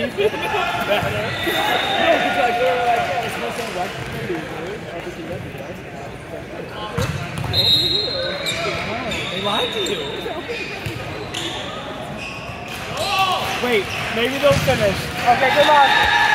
They lied to you. Wait, maybe they'll finish. Okay, good luck.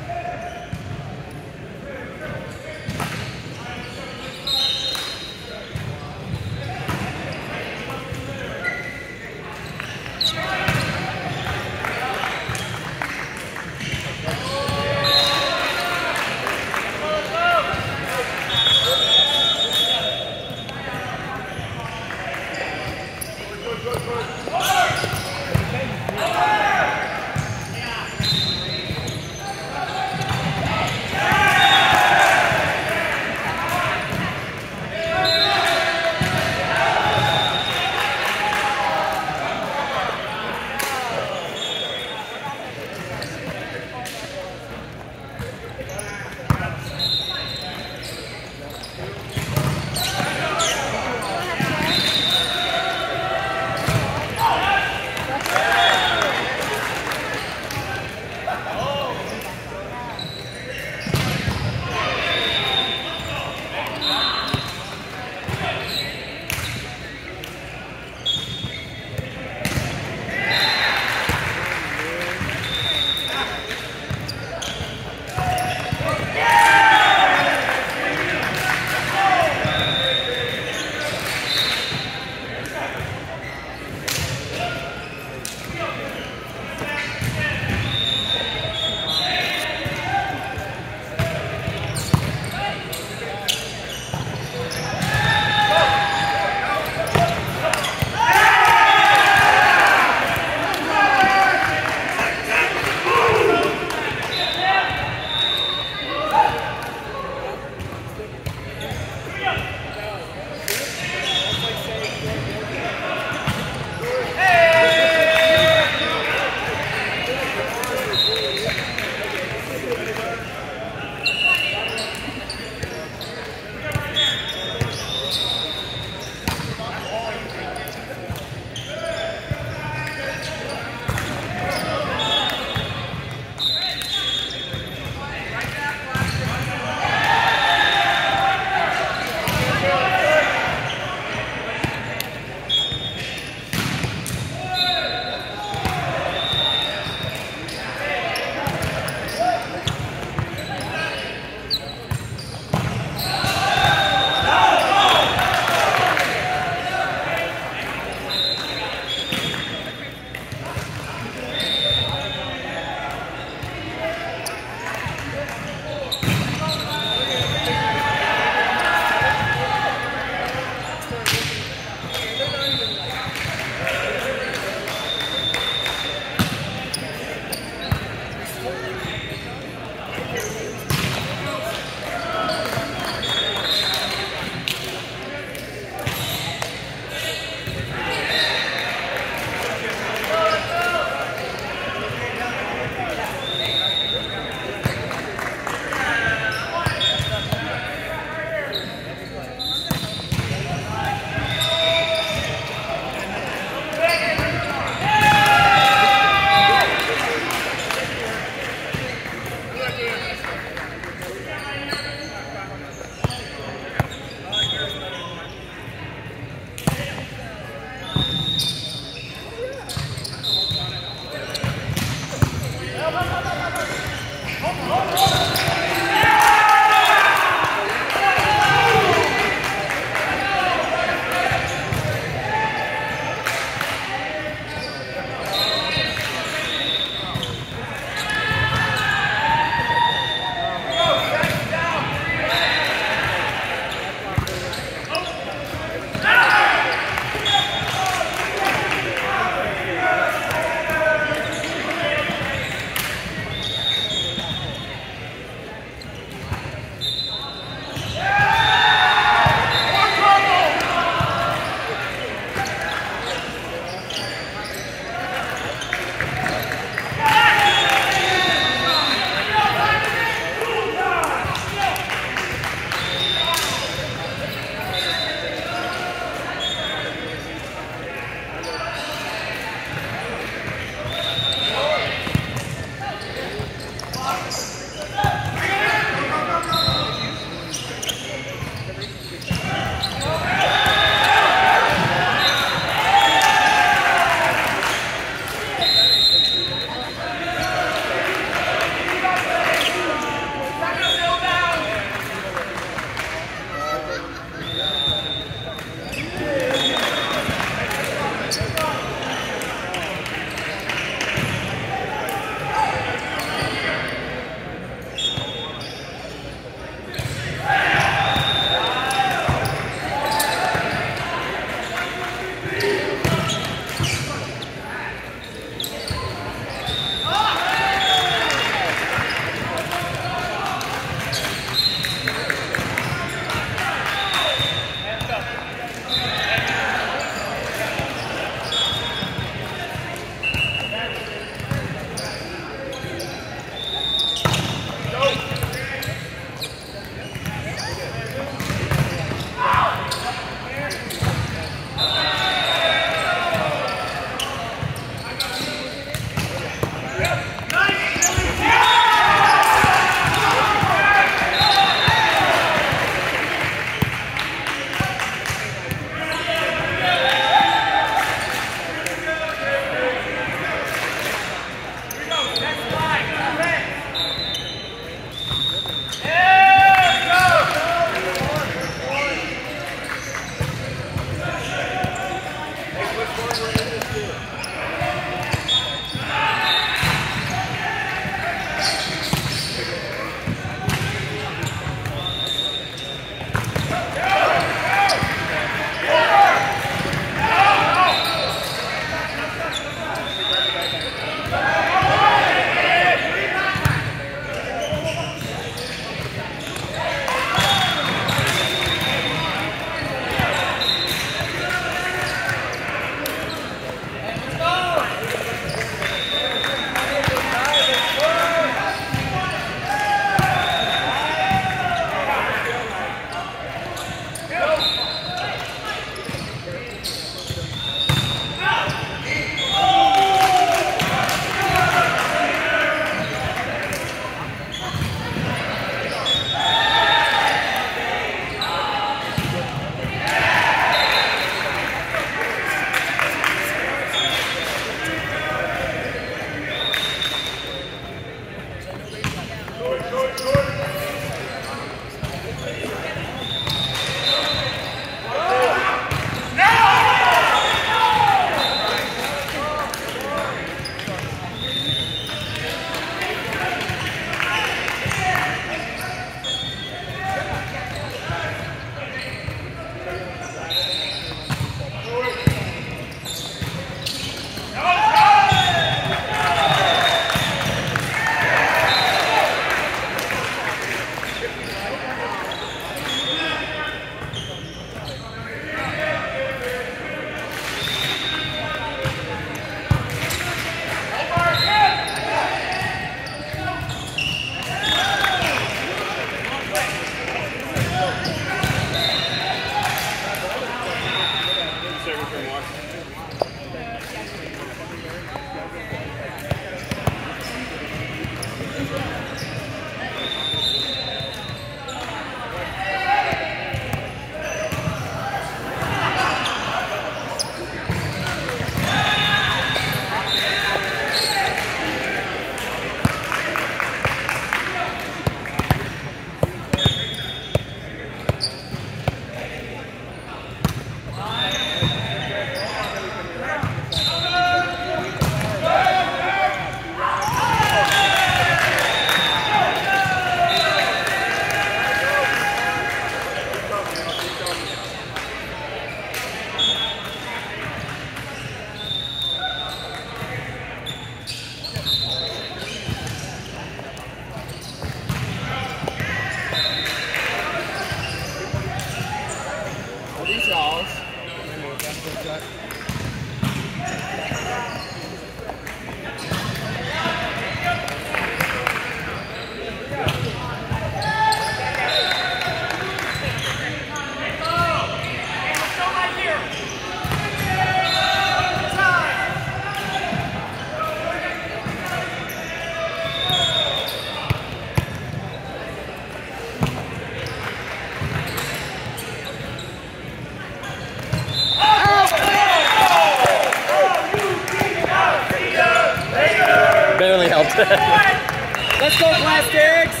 Let's go, plastics.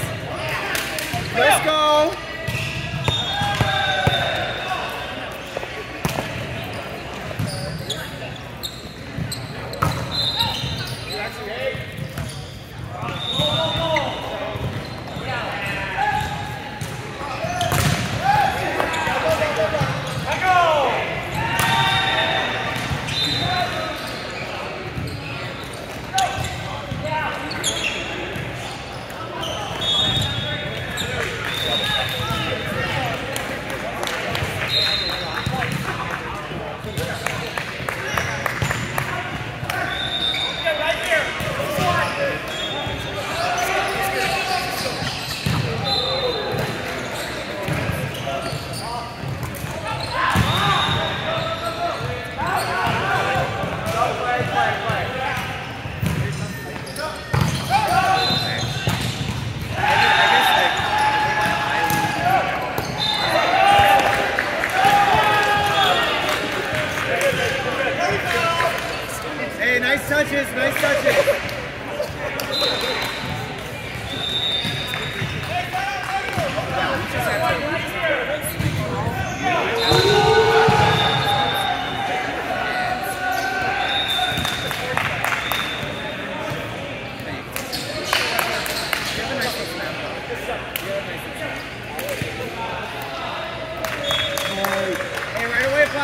Let's go.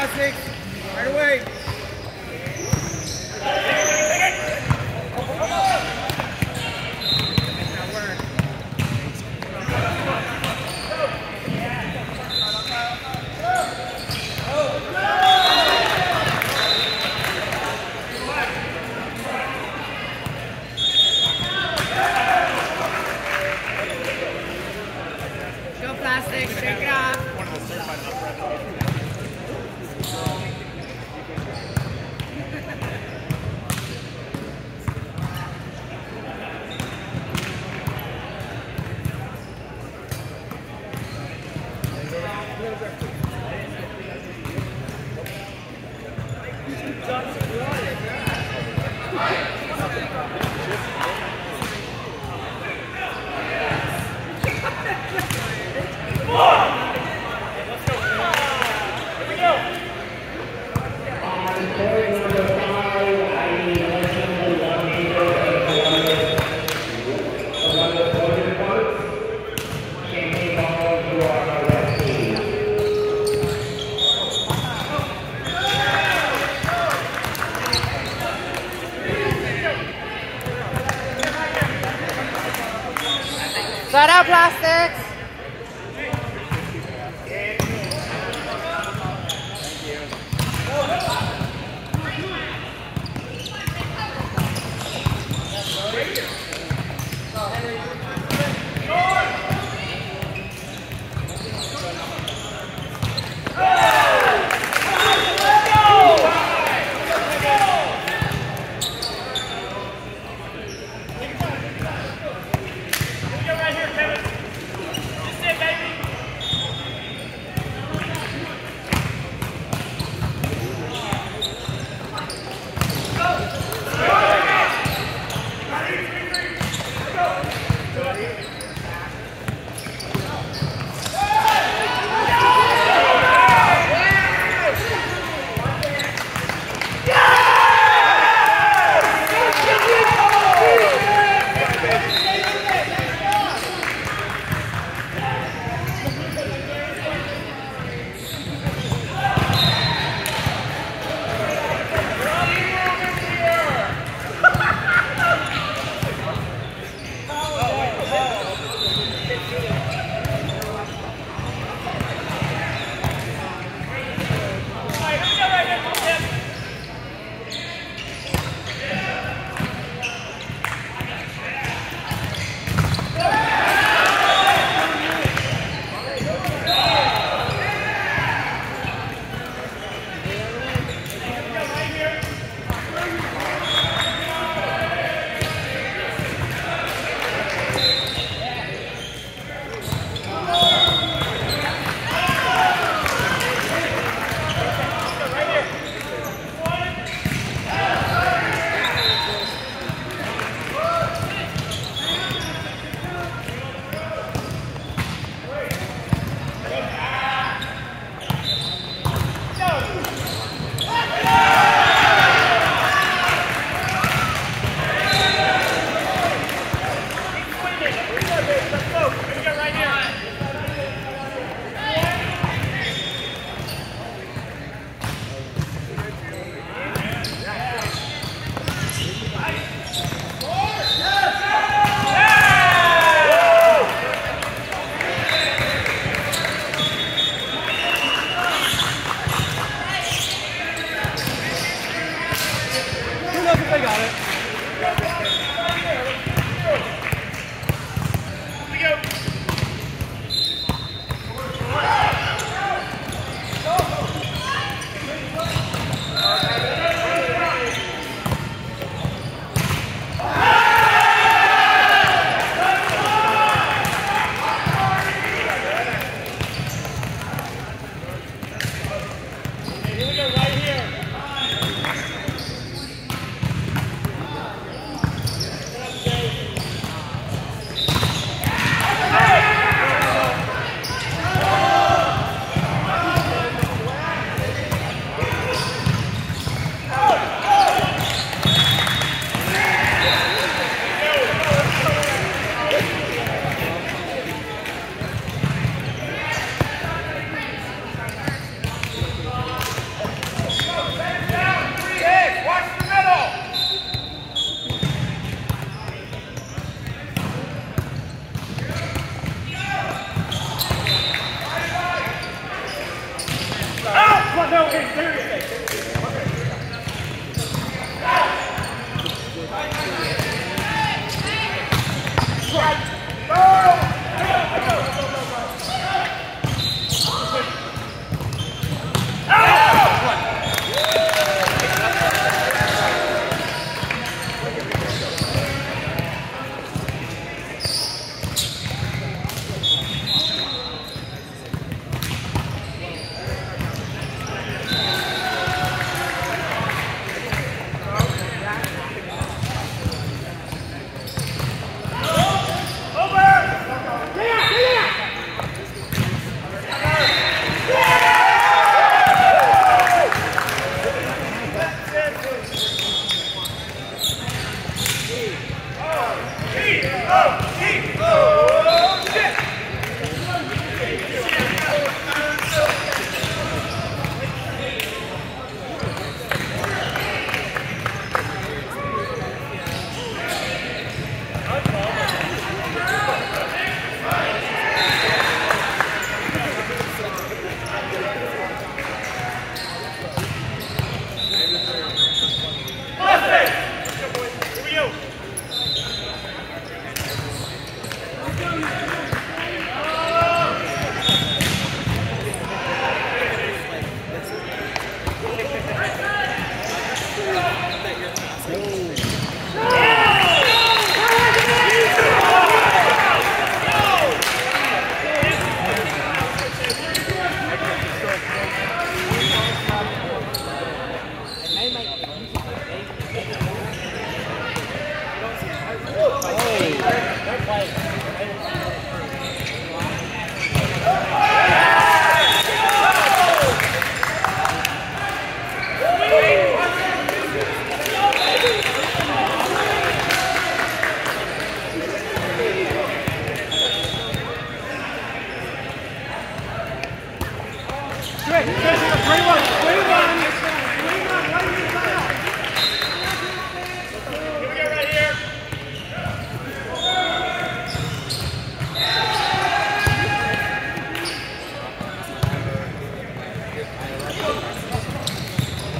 Plastics. Right away.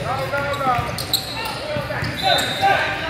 Go, go, go.